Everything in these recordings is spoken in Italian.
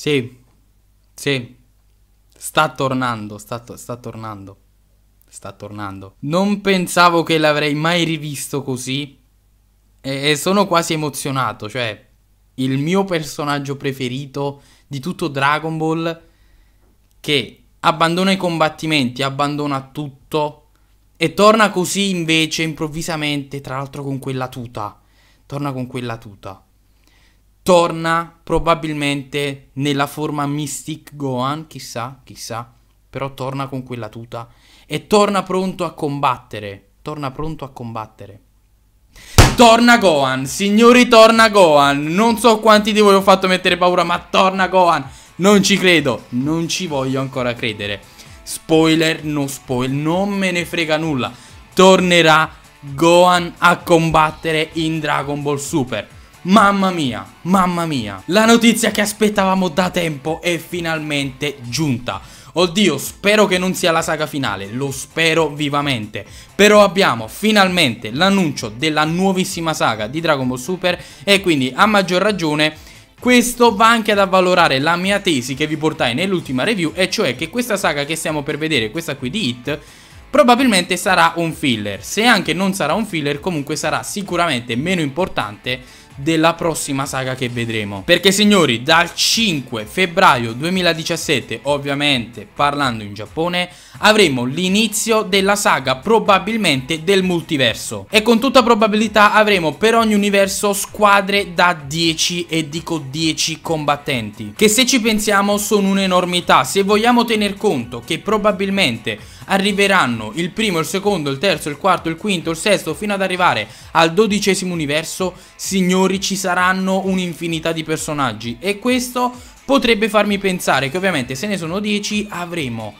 Sì, sì, sta tornando, sta, sta tornando, sta tornando. Non pensavo che l'avrei mai rivisto così e, e sono quasi emozionato, cioè il mio personaggio preferito di tutto Dragon Ball che abbandona i combattimenti, abbandona tutto e torna così invece improvvisamente, tra l'altro con quella tuta, torna con quella tuta. Torna probabilmente nella forma Mystic Gohan, chissà, chissà, però torna con quella tuta e torna pronto a combattere, torna pronto a combattere. Torna Gohan, signori torna Gohan. Non so quanti di voi ho fatto mettere paura ma torna Gohan. Non ci credo, non ci voglio ancora credere. Spoiler, no spoiler, non me ne frega nulla. Tornerà Gohan a combattere in Dragon Ball Super Mamma mia, mamma mia La notizia che aspettavamo da tempo è finalmente giunta Oddio, spero che non sia la saga finale, lo spero vivamente. Però abbiamo finalmente l'annuncio della nuovissima saga di Dragon Ball Super e quindi a maggior ragione questo va anche ad avvalorare la mia tesi che vi portai nell'ultima review e cioè che questa saga che stiamo per vedere, questa qui di Hit, probabilmente sarà un filler. Se anche non sarà un filler comunque sarà sicuramente meno importante della prossima saga che vedremo. Perché signori, dal 5 febbraio 2017, ovviamente parlando in Giappone, avremo l'inizio della saga probabilmente del multiverso. E con tutta probabilità avremo per ogni universo squadre da 10 e dico 10 combattenti. Che se ci pensiamo sono un'enormità. Se vogliamo tener conto che probabilmente arriveranno il primo, il secondo, il terzo, il quarto, il quinto, il sesto, fino ad arrivare al dodicesimo universo, signori ci saranno un'infinità di personaggi e questo potrebbe farmi pensare che ovviamente se ne sono 10 avremo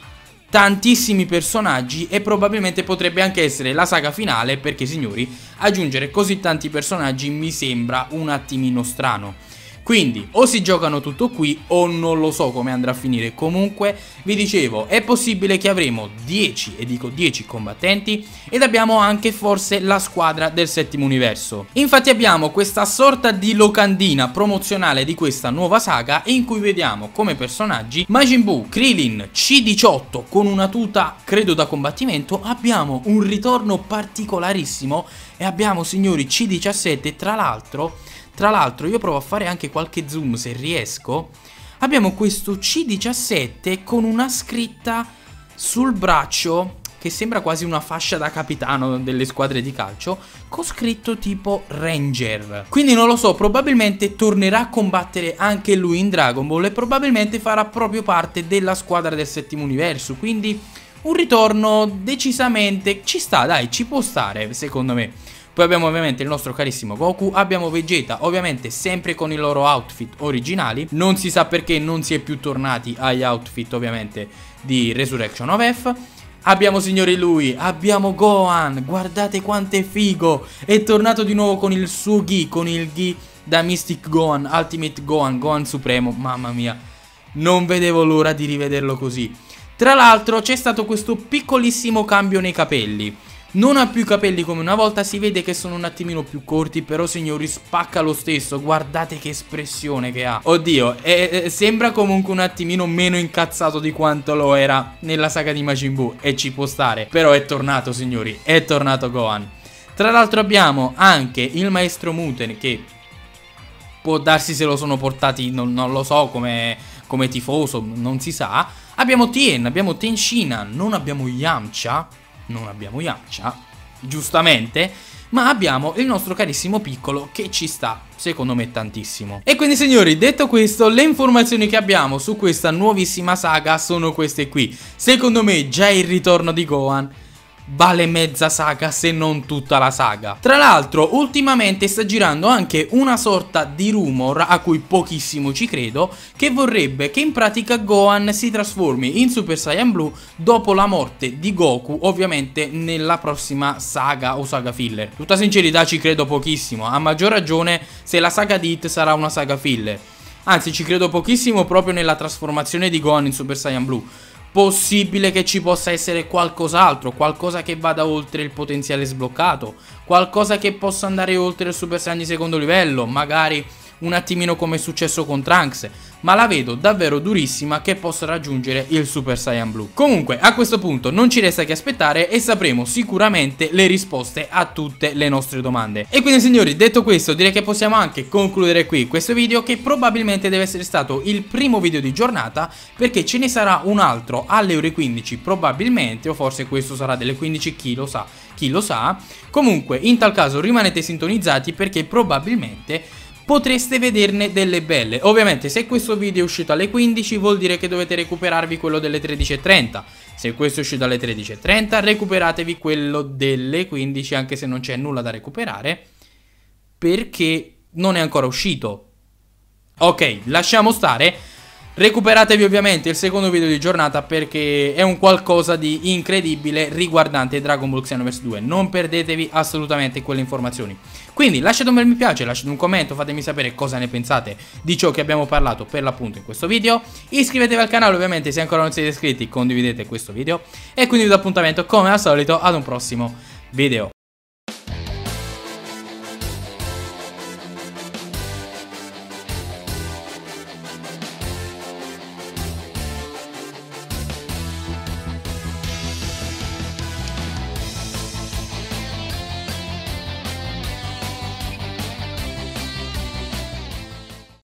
tantissimi personaggi e probabilmente potrebbe anche essere la saga finale perché signori aggiungere così tanti personaggi mi sembra un attimino strano. Quindi o si giocano tutto qui o non lo so come andrà a finire. Comunque vi dicevo è possibile che avremo 10 e dico 10 combattenti ed abbiamo anche forse la squadra del settimo universo. Infatti abbiamo questa sorta di locandina promozionale di questa nuova saga in cui vediamo come personaggi Majin Buu, Krillin, C18 con una tuta credo da combattimento. Abbiamo un ritorno particolarissimo e abbiamo signori C17 tra l'altro tra l'altro io provo a fare anche qualche zoom se riesco. Abbiamo questo C17 con una scritta sul braccio che sembra quasi una fascia da capitano delle squadre di calcio, con scritto tipo Ranger. Quindi non lo so, probabilmente tornerà a combattere anche lui in Dragon Ball e probabilmente farà proprio parte della squadra del settimo universo, quindi un ritorno decisamente ci sta, dai, ci può stare secondo me. Poi abbiamo ovviamente il nostro carissimo Goku, abbiamo Vegeta ovviamente sempre con i loro outfit originali, non si sa perché non si è più tornati agli outfit ovviamente di Resurrection of F. Abbiamo signori lui, abbiamo Gohan, guardate quanto è figo, è tornato di nuovo con il suo Gi, con il Gi da Mystic Gohan, Ultimate Gohan, Gohan Supremo, mamma mia, non vedevo l'ora di rivederlo così. Tra l'altro c'è stato questo piccolissimo cambio nei capelli. Non ha più i capelli come una volta, si vede che sono un attimino più corti, però signori spacca lo stesso, guardate che espressione che ha. Oddio, è, sembra comunque un attimino meno incazzato di quanto lo era nella saga di Majin Buu e ci può stare. Però è tornato signori, è tornato Gohan. Tra l'altro abbiamo anche il maestro Muten che può darsi se lo sono portati, non, non lo so, come, come tifoso, non si sa. Abbiamo Tien, abbiamo Tenshina, non abbiamo Yamcha non abbiamo Yamcha, giustamente, ma abbiamo il nostro carissimo piccolo che ci sta, secondo me, tantissimo. E quindi signori, detto questo, le informazioni che abbiamo su questa nuovissima saga sono queste qui. Secondo me già il ritorno di Gohan vale mezza saga se non tutta la saga. Tra l'altro ultimamente sta girando anche una sorta di rumor a cui pochissimo ci credo che vorrebbe che in pratica Gohan si trasformi in Super Saiyan Blue dopo la morte di Goku ovviamente nella prossima saga o saga filler. Tutta sincerità ci credo pochissimo, a maggior ragione se la saga di Hit sarà una saga filler. Anzi ci credo pochissimo proprio nella trasformazione di Gohan in Super Saiyan Blue possibile che ci possa essere qualcos'altro, qualcosa che vada oltre il potenziale sbloccato, qualcosa che possa andare oltre il Super Saiyan di secondo livello, magari un attimino come è successo con Trunks, ma la vedo davvero durissima che possa raggiungere il Super Saiyan Blue. Comunque, a questo punto non ci resta che aspettare e sapremo sicuramente le risposte a tutte le nostre domande. E quindi signori, detto questo, direi che possiamo anche concludere qui questo video che probabilmente deve essere stato il primo video di giornata perché ce ne sarà un altro alle ore 15 probabilmente o forse questo sarà delle 15 chi lo sa, chi lo sa. Comunque, in tal caso rimanete sintonizzati perché probabilmente potreste vederne delle belle. Ovviamente se questo video è uscito alle 15 vuol dire che dovete recuperarvi quello delle 13.30. Se questo è uscito alle 13.30 recuperatevi quello delle 15 anche se non c'è nulla da recuperare perché non è ancora uscito. Ok, lasciamo stare. Recuperatevi ovviamente il secondo video di giornata perché è un qualcosa di incredibile riguardante Dragon Ball Xenoverse 2. Non perdetevi assolutamente quelle informazioni. Quindi lasciate un bel mi piace, lasciate un commento, fatemi sapere cosa ne pensate di ciò che abbiamo parlato per l'appunto in questo video. Iscrivetevi al canale ovviamente se ancora non siete iscritti, condividete questo video. E quindi vi do appuntamento come al solito ad un prossimo video.